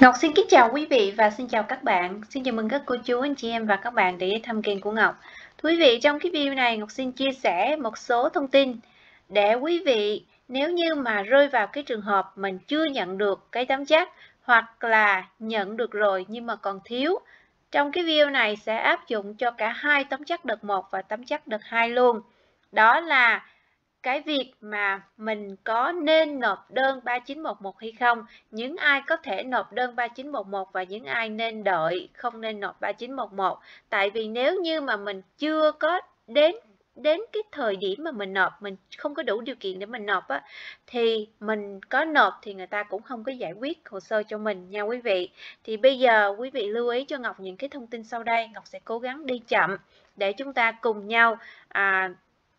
Ngọc xin kính chào quý vị và xin chào các bạn. Xin chào mừng các cô chú, anh chị em và các bạn để thăm kênh của Ngọc. Thưa quý vị, trong cái video này Ngọc xin chia sẻ một số thông tin để quý vị nếu như mà rơi vào cái trường hợp mình chưa nhận được cái tấm chắc hoặc là nhận được rồi nhưng mà còn thiếu. Trong cái video này sẽ áp dụng cho cả hai tấm chắc đợt 1 và tấm chắc đợt 2 luôn. Đó là cái việc mà mình có nên nộp đơn 3911 hay không, những ai có thể nộp đơn 3911 và những ai nên đợi không nên nộp 3911. Tại vì nếu như mà mình chưa có đến đến cái thời điểm mà mình nộp mình không có đủ điều kiện để mình nộp á thì mình có nộp thì người ta cũng không có giải quyết hồ sơ cho mình nha quý vị. Thì bây giờ quý vị lưu ý cho Ngọc những cái thông tin sau đây. Ngọc sẽ cố gắng đi chậm để chúng ta cùng nhau à,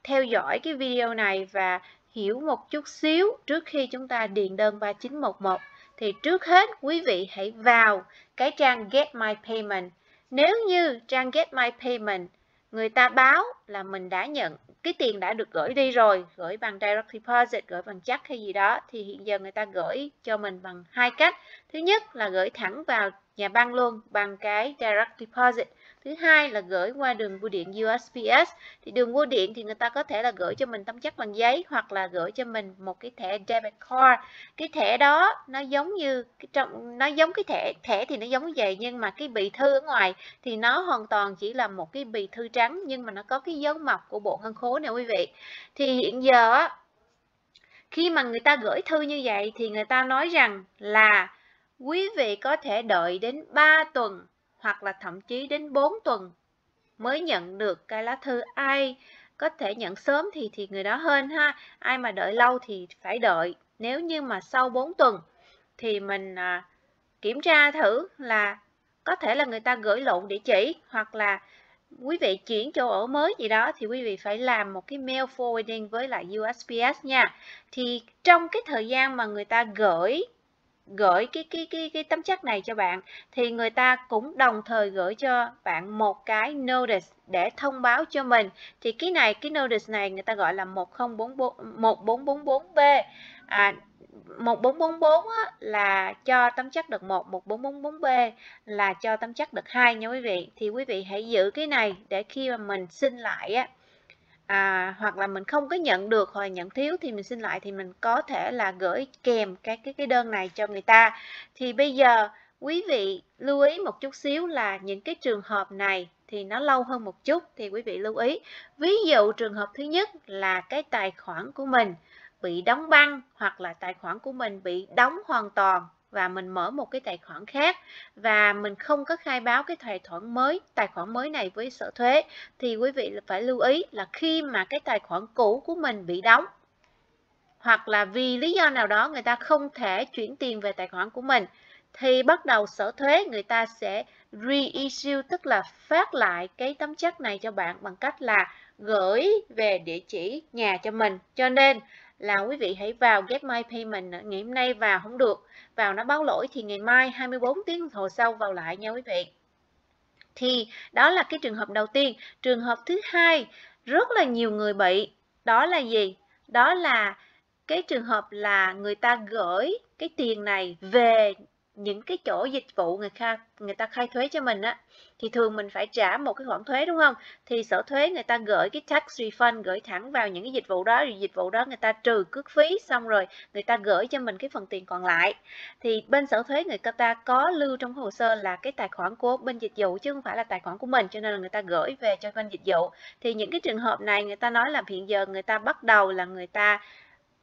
theo dõi cái video này và hiểu một chút xíu trước khi chúng ta điền đơn 3911 thì trước hết quý vị hãy vào cái trang Get My Payment. Nếu như trang Get My Payment người ta báo là mình đã nhận cái tiền đã được gửi đi rồi, gửi bằng direct deposit, gửi bằng check hay gì đó thì hiện giờ người ta gửi cho mình bằng hai cách. Thứ nhất là gửi thẳng vào nhà băng luôn bằng cái direct deposit thứ hai là gửi qua đường bưu điện USPS thì đường bưu điện thì người ta có thể là gửi cho mình tấm chắc bằng giấy hoặc là gửi cho mình một cái thẻ debit card. Cái thẻ đó nó giống như cái trong, nó giống cái thẻ thẻ thì nó giống như vậy nhưng mà cái bì thư ở ngoài thì nó hoàn toàn chỉ là một cái bì thư trắng nhưng mà nó có cái dấu mộc của bộ ngân khố nè quý vị. Thì hiện giờ khi mà người ta gửi thư như vậy thì người ta nói rằng là quý vị có thể đợi đến 3 tuần hoặc là thậm chí đến 4 tuần mới nhận được cái lá thư ai có thể nhận sớm thì thì người đó hơn ha. Ai mà đợi lâu thì phải đợi. Nếu như mà sau 4 tuần thì mình à, kiểm tra thử là có thể là người ta gửi lộn địa chỉ hoặc là quý vị chuyển chỗ ở mới gì đó thì quý vị phải làm một cái mail forwarding với lại USPS nha. Thì trong cái thời gian mà người ta gửi gửi cái cái cái cái tấm chắc này cho bạn thì người ta cũng đồng thời gửi cho bạn một cái notice để thông báo cho mình thì cái này cái notice này người ta gọi là 1044 1444B à 1444 á, là cho tấm chắc đợt 1, 1444B là cho tấm chắc đợt 2 nha quý vị. Thì quý vị hãy giữ cái này để khi mà mình xin lại á à, hoặc là mình không có nhận được hoặc là nhận thiếu thì mình xin lại thì mình có thể là gửi kèm cái cái cái đơn này cho người ta. Thì bây giờ quý vị lưu ý một chút xíu là những cái trường hợp này thì nó lâu hơn một chút thì quý vị lưu ý. Ví dụ trường hợp thứ nhất là cái tài khoản của mình bị đóng băng hoặc là tài khoản của mình bị đóng hoàn toàn và mình mở một cái tài khoản khác. Và mình không có khai báo cái tài khoản mới, tài khoản mới này với sở thuế. Thì quý vị phải lưu ý là khi mà cái tài khoản cũ của mình bị đóng, hoặc là vì lý do nào đó người ta không thể chuyển tiền về tài khoản của mình, thì bắt đầu sở thuế người ta sẽ reissue, tức là phát lại cái tấm chắc này cho bạn bằng cách là gửi về địa chỉ nhà cho mình. Cho nên là quý vị hãy vào Get My Payment ngày hôm nay vào không được. Vào nó báo lỗi thì ngày mai 24 tiếng hồ sau vào lại nha quý vị. Thì đó là cái trường hợp đầu tiên. Trường hợp thứ hai, rất là nhiều người bị. Đó là gì? Đó là cái trường hợp là người ta gửi cái tiền này về những cái chỗ dịch vụ người ta người ta khai thuế cho mình á thì thường mình phải trả một cái khoản thuế đúng không thì sở thuế người ta gửi cái tax refund gửi thẳng vào những cái dịch vụ đó rồi dịch vụ đó người ta trừ cước phí xong rồi người ta gửi cho mình cái phần tiền còn lại thì bên sở thuế người ta có lưu trong hồ sơ là cái tài khoản của bên dịch vụ chứ không phải là tài khoản của mình cho nên là người ta gửi về cho bên dịch vụ thì những cái trường hợp này người ta nói là hiện giờ người ta bắt đầu là người ta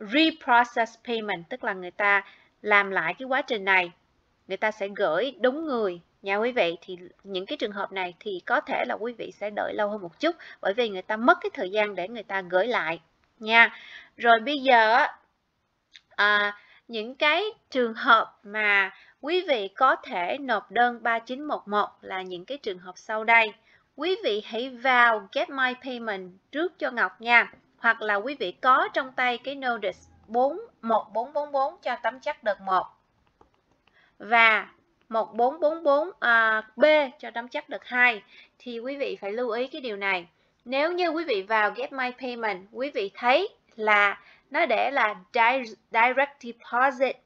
reprocess payment tức là người ta làm lại cái quá trình này người ta sẽ gửi đúng người. Nha quý vị thì những cái trường hợp này thì có thể là quý vị sẽ đợi lâu hơn một chút bởi vì người ta mất cái thời gian để người ta gửi lại nha. Rồi bây giờ à, những cái trường hợp mà quý vị có thể nộp đơn 3911 là những cái trường hợp sau đây. Quý vị hãy vào Get My Payment trước cho Ngọc nha hoặc là quý vị có trong tay cái notice 41444 cho tấm chắc đợt 1 và 1444 à, B cho nắm chắc đợt 2 thì quý vị phải lưu ý cái điều này. Nếu như quý vị vào Get My Payment, quý vị thấy là nó để là Direct Deposit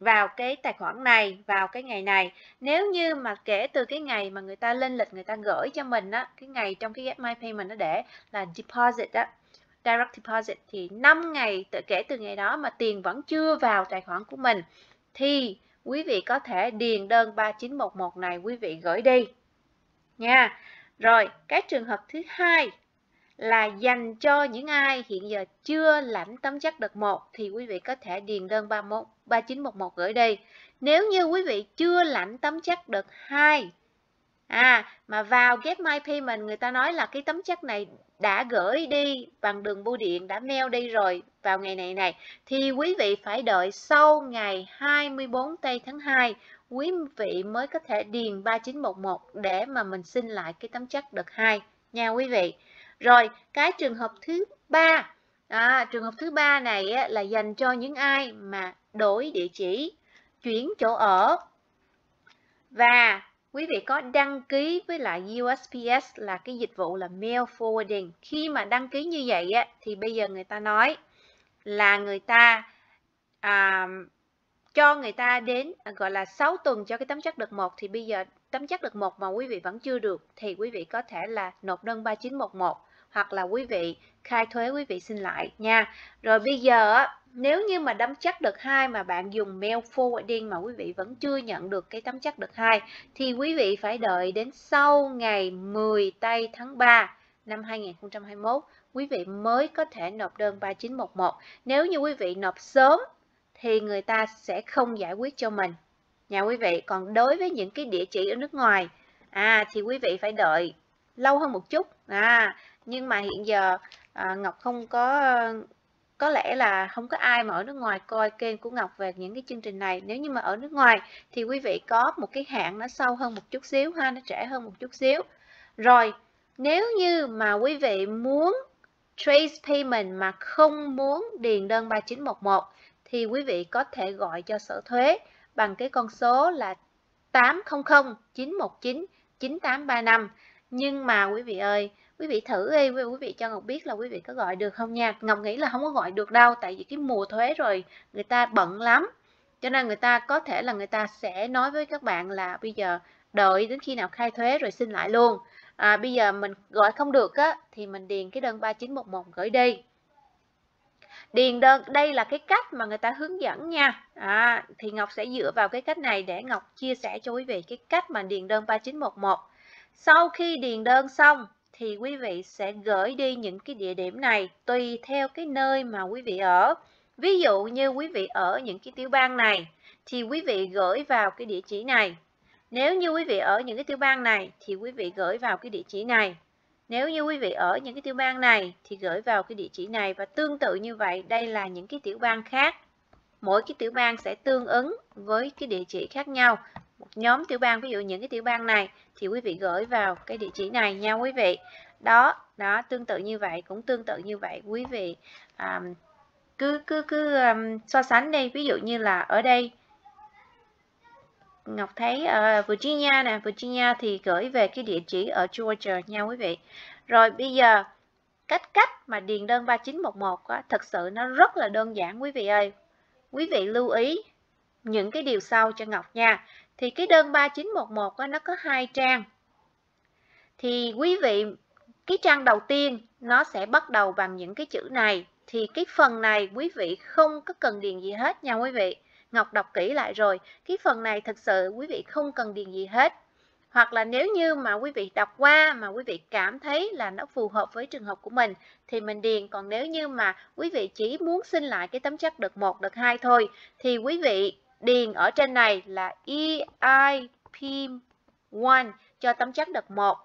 vào cái tài khoản này vào cái ngày này nếu như mà kể từ cái ngày mà người ta lên lịch người ta gửi cho mình á cái ngày trong cái get my payment nó để là deposit á direct deposit thì 5 ngày kể từ ngày đó mà tiền vẫn chưa vào tài khoản của mình thì quý vị có thể điền đơn 3911 này quý vị gửi đi nha rồi, cái trường hợp thứ hai là dành cho những ai hiện giờ chưa lãnh tấm chắc đợt 1 thì quý vị có thể điền đơn 31 3911 gửi đi. Nếu như quý vị chưa lãnh tấm chắc đợt 2 à mà vào Get My Payment người ta nói là cái tấm chắc này đã gửi đi bằng đường bưu điện đã mail đi rồi vào ngày này này thì quý vị phải đợi sau ngày 24 tây tháng 2 quý vị mới có thể điền 3911 để mà mình xin lại cái tấm chắc đợt 2 nha quý vị. Rồi, cái trường hợp thứ ba, à, trường hợp thứ ba này á, là dành cho những ai mà đổi địa chỉ, chuyển chỗ ở và quý vị có đăng ký với lại USPS là cái dịch vụ là mail forwarding. Khi mà đăng ký như vậy á, thì bây giờ người ta nói là người ta à, cho người ta đến à, gọi là 6 tuần cho cái tấm chắc đợt 1 thì bây giờ tấm chắc đợt 1 mà quý vị vẫn chưa được thì quý vị có thể là nộp đơn 3911 hoặc là quý vị khai thuế quý vị xin lại nha. Rồi bây giờ nếu như mà tấm chắc đợt 2 mà bạn dùng mail forwarding mà quý vị vẫn chưa nhận được cái tấm chắc đợt 2 thì quý vị phải đợi đến sau ngày 10 tây tháng 3 năm 2021 quý vị mới có thể nộp đơn 3911. Nếu như quý vị nộp sớm thì người ta sẽ không giải quyết cho mình nhà quý vị. Còn đối với những cái địa chỉ ở nước ngoài à thì quý vị phải đợi lâu hơn một chút. À nhưng mà hiện giờ à, Ngọc không có có lẽ là không có ai mà ở nước ngoài coi kênh của Ngọc về những cái chương trình này. Nếu như mà ở nước ngoài thì quý vị có một cái hạn nó sâu hơn một chút xíu ha, nó trẻ hơn một chút xíu. Rồi, nếu như mà quý vị muốn trace payment mà không muốn điền đơn 3911 thì quý vị có thể gọi cho sở thuế bằng cái con số là 800 919 9835 nhưng mà quý vị ơi quý vị thử đi quý vị cho Ngọc biết là quý vị có gọi được không nha. Ngọc nghĩ là không có gọi được đâu tại vì cái mùa thuế rồi người ta bận lắm. Cho nên người ta có thể là người ta sẽ nói với các bạn là bây giờ đợi đến khi nào khai thuế rồi xin lại luôn. À, bây giờ mình gọi không được á thì mình điền cái đơn 3911 gửi đi. Điền đơn đây là cái cách mà người ta hướng dẫn nha. À, thì Ngọc sẽ dựa vào cái cách này để Ngọc chia sẻ cho quý vị cái cách mà điền đơn 3911 sau khi điền đơn xong thì quý vị sẽ gửi đi những cái địa điểm này tùy theo cái nơi mà quý vị ở. Ví dụ như quý vị ở những cái tiểu bang này, thì quý vị gửi vào cái địa chỉ này. Nếu như quý vị ở những cái tiểu bang này, thì quý vị gửi vào cái địa chỉ này. Nếu như quý vị ở những cái tiểu bang này, thì gửi vào cái địa chỉ này và tương tự như vậy, đây là những cái tiểu bang khác. Mỗi cái tiểu bang sẽ tương ứng với cái địa chỉ khác nhau một nhóm tiểu bang ví dụ những cái tiểu bang này thì quý vị gửi vào cái địa chỉ này nha quý vị. Đó đó tương tự như vậy cũng tương tự như vậy. Quý vị um, cứ cứ cứ um, so sánh đi. Ví dụ như là ở đây Ngọc thấy ở Virginia nè Virginia thì gửi về cái địa chỉ ở Georgia nha quý vị. Rồi bây giờ cách cách mà điền đơn 3911 á, thật sự nó rất là đơn giản quý vị ơi. Quý vị lưu ý những cái điều sau cho Ngọc nha thì cái đơn 3911 á, nó có hai trang. Thì quý vị, cái trang đầu tiên nó sẽ bắt đầu bằng những cái chữ này. Thì cái phần này quý vị không có cần điền gì hết nha quý vị. Ngọc đọc kỹ lại rồi. Cái phần này thật sự quý vị không cần điền gì hết. Hoặc là nếu như mà quý vị đọc qua mà quý vị cảm thấy là nó phù hợp với trường hợp của mình thì mình điền. Còn nếu như mà quý vị chỉ muốn xin lại cái tấm chắc đợt 1, đợt 2 thôi thì quý vị điền ở trên này là EIP1 cho tấm chắc đợt 1.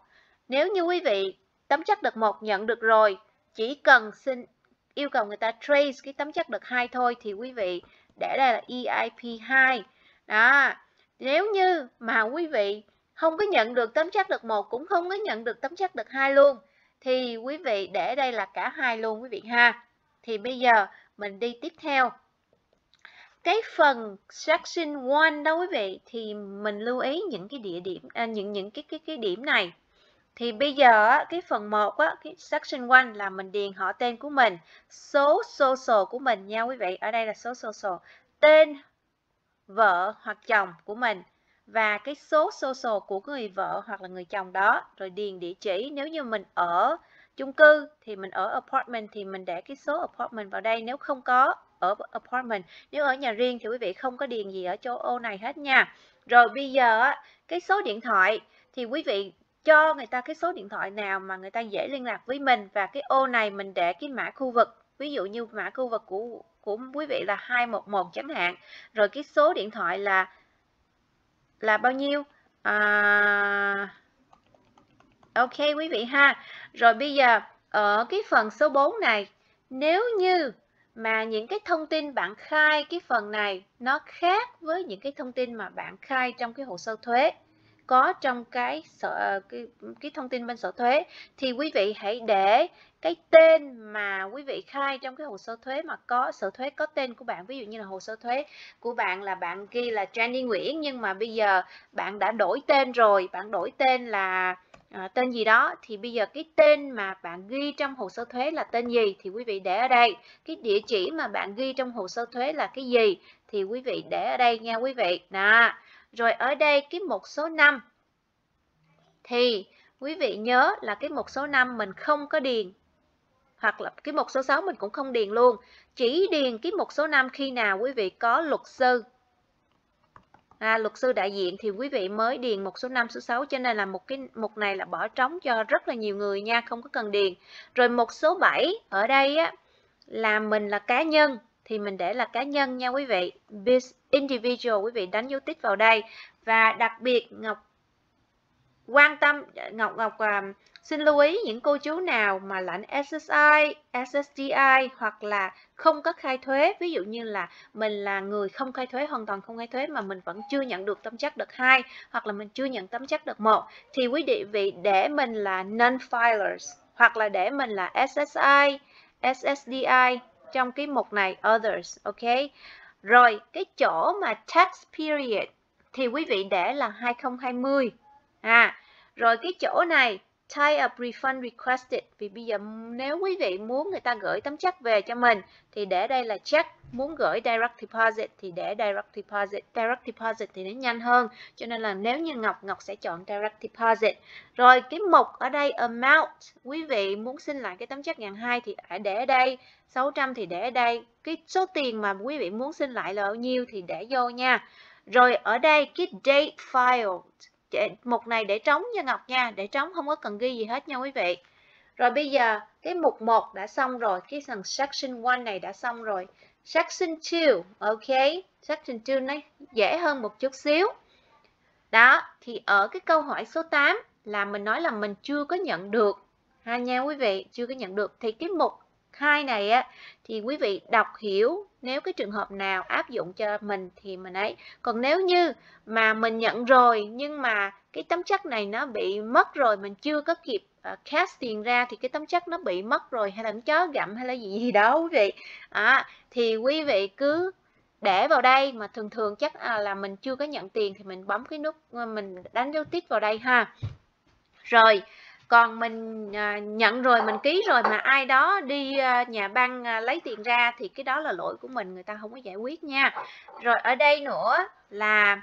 Nếu như quý vị tấm chắc đợt 1 nhận được rồi, chỉ cần xin yêu cầu người ta trace cái tấm chắc đợt 2 thôi thì quý vị để đây là EIP2. Đó. Nếu như mà quý vị không có nhận được tấm chắc đợt 1 cũng không có nhận được tấm chắc đợt 2 luôn thì quý vị để đây là cả hai luôn quý vị ha. Thì bây giờ mình đi tiếp theo cái phần section 1 đó quý vị thì mình lưu ý những cái địa điểm à, những những cái cái cái điểm này thì bây giờ cái phần 1 á, cái section 1 là mình điền họ tên của mình, số social của mình nha quý vị. Ở đây là số social. Tên vợ hoặc chồng của mình và cái số social của người vợ hoặc là người chồng đó rồi điền địa chỉ nếu như mình ở chung cư thì mình ở apartment thì mình để cái số apartment vào đây nếu không có ở apartment. Nếu ở nhà riêng thì quý vị không có điền gì ở chỗ ô này hết nha. Rồi bây giờ cái số điện thoại thì quý vị cho người ta cái số điện thoại nào mà người ta dễ liên lạc với mình và cái ô này mình để cái mã khu vực. Ví dụ như mã khu vực của của quý vị là 211 chẳng hạn. Rồi cái số điện thoại là là bao nhiêu? À, ok quý vị ha. Rồi bây giờ ở cái phần số 4 này nếu như mà những cái thông tin bạn khai cái phần này nó khác với những cái thông tin mà bạn khai trong cái hồ sơ thuế. Có trong cái sở cái, cái thông tin bên sở thuế thì quý vị hãy để cái tên mà quý vị khai trong cái hồ sơ thuế mà có sở thuế có tên của bạn. Ví dụ như là hồ sơ thuế của bạn là bạn ghi là Jenny Nguyễn nhưng mà bây giờ bạn đã đổi tên rồi. Bạn đổi tên là à, tên gì đó thì bây giờ cái tên mà bạn ghi trong hồ sơ thuế là tên gì thì quý vị để ở đây. Cái địa chỉ mà bạn ghi trong hồ sơ thuế là cái gì thì quý vị để ở đây nha quý vị. Nè rồi ở đây cái một số năm thì quý vị nhớ là cái một số năm mình không có điền hoặc là cái một số 6 mình cũng không điền luôn. Chỉ điền cái một số năm khi nào quý vị có luật sư à, luật sư đại diện thì quý vị mới điền một số 5 số 6 cho nên là một cái mục này là bỏ trống cho rất là nhiều người nha không có cần điền. Rồi một số 7 ở đây á là mình là cá nhân thì mình để là cá nhân nha quý vị. Individual quý vị đánh dấu tích vào đây. Và đặc biệt Ngọc quan tâm. Dạ, Ngọc Ngọc uh, xin lưu ý những cô chú nào mà lãnh SSI, SSDI hoặc là không có khai thuế. Ví dụ như là mình là người không khai thuế hoàn toàn không khai thuế mà mình vẫn chưa nhận được tấm chắc đợt 2 hoặc là mình chưa nhận tấm chắc đợt 1 thì quý địa vị để mình là non-filers hoặc là để mình là SSI, SSDI trong cái mục này others ok? Rồi cái chỗ mà tax period thì quý vị để là 2020 à rồi cái chỗ này tie up refund requested. Vì bây giờ nếu quý vị muốn người ta gửi tấm check về cho mình, thì để đây là check. Muốn gửi direct deposit, thì để direct deposit. Direct deposit thì nó nhanh hơn, cho nên là nếu như Ngọc Ngọc sẽ chọn direct deposit. Rồi cái mục ở đây, amount, quý vị muốn xin lại cái tấm check ngàn hai thì để ở đây 600 thì để ở đây. Cái số tiền mà quý vị muốn xin lại là bao nhiêu thì để vô nha. Rồi ở đây, cái date filed mục này để trống nha Ngọc nha, để trống không có cần ghi gì hết nha quý vị. Rồi bây giờ, cái mục 1 đã xong rồi, cái phần section 1 này đã xong rồi. Section 2 ok. Section 2 nó dễ hơn một chút xíu. Đó, thì ở cái câu hỏi số 8 là mình nói là mình chưa có nhận được, ha nha quý vị, chưa có nhận được. Thì cái mục 2 này á, thì quý vị đọc hiểu nếu cái trường hợp nào áp dụng cho mình thì mình ấy còn nếu như mà mình nhận rồi nhưng mà cái tấm chắc này nó bị mất rồi mình chưa có kịp à, uh, cast tiền ra thì cái tấm chắc nó bị mất rồi hay là nó chó gặm hay là gì gì đó quý vị. À, thì quý vị cứ để vào đây mà thường thường chắc à, là mình chưa có nhận tiền thì mình bấm cái nút ờ, mình đánh dấu tích vào đây ha. Rồi còn mình à, nhận rồi mình ký rồi mà ai đó đi à, nhà băng à, lấy tiền ra thì cái đó là lỗi của mình người ta không có giải quyết nha. Rồi ở đây nữa là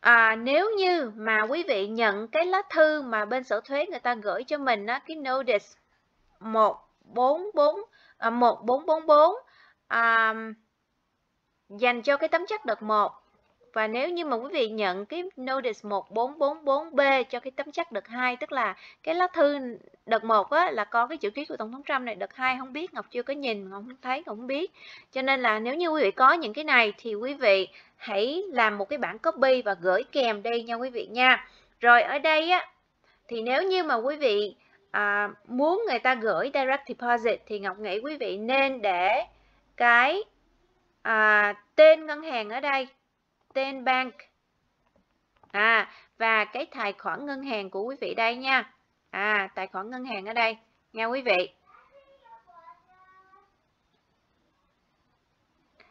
à, nếu như mà quý vị nhận cái lá thư mà bên sở thuế người ta gửi cho mình á, cái notice 144 à, 1444 à, dành cho cái tấm chắc đợt 1 và nếu như mà quý vị nhận cái notice 1444B cho cái tấm chắc đợt 2 tức là cái lá thư đợt 1 á, là có cái chữ ký của Tổng thống Trump này, đợt 2 không biết, Ngọc chưa có nhìn, Ngọc không thấy, ngọc không biết. Cho nên là nếu như quý vị có những cái này thì quý vị hãy làm một cái bản copy và gửi kèm đây nha quý vị nha. Rồi ở đây á thì nếu như mà quý vị à, muốn người ta gửi direct deposit thì Ngọc nghĩ quý vị nên để cái à, tên ngân hàng ở đây tên bank. À và cái tài khoản ngân hàng của quý vị đây nha. À tài khoản ngân hàng ở đây. Nha quý vị.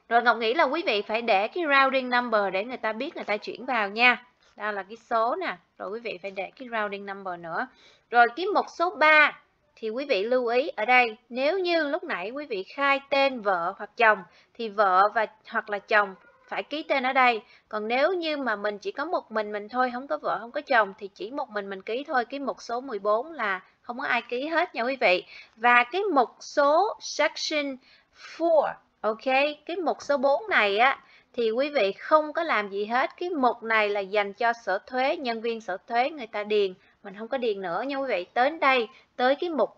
Rồi Ngọc nghĩ là quý vị phải để cái routing number để người ta biết người ta chuyển vào nha. Đó là cái số nè. Rồi quý vị phải để cái routing number nữa. Rồi cái một số 3 thì quý vị lưu ý ở đây. Nếu như lúc nãy quý vị khai tên vợ hoặc chồng thì vợ và hoặc là chồng phải ký tên ở đây. Còn nếu như mà mình chỉ có một mình mình thôi không có vợ không có chồng thì chỉ một mình mình ký thôi. Cái mục số 14 là không có ai ký hết nha quý vị. Và cái mục số section 4 ok? Cái mục số 4 này á thì quý vị không có làm gì hết. Cái mục này là dành cho sở thuế nhân viên sở thuế người ta điền. Mình không có điền nữa nha quý vị. Tới đây tới cái mục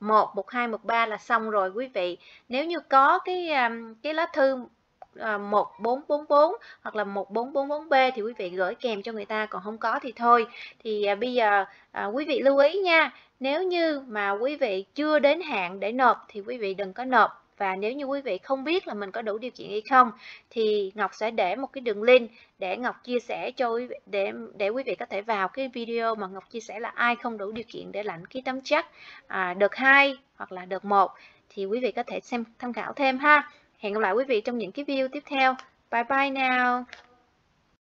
1, mục 2, mục 3 là xong rồi quý vị. Nếu như có cái um, cái lá thư À, uh, 1444 hoặc là 1444B thì quý vị gửi kèm cho người ta còn không có thì thôi thì à, bây giờ à, quý vị lưu ý nha nếu như mà quý vị chưa đến hạn để nộp thì quý vị đừng có nộp và nếu như quý vị không biết là mình có đủ điều kiện hay không thì Ngọc sẽ để một cái đường link để Ngọc chia sẻ cho quý vị để để quý vị có thể vào cái video mà Ngọc chia sẻ là ai không đủ điều kiện để lãnh ký tấm chắc à, đợt 2 hoặc là đợt 1 thì quý vị có thể xem tham khảo thêm ha. Hẹn gặp lại quý vị trong những cái video tiếp theo. Bye bye now.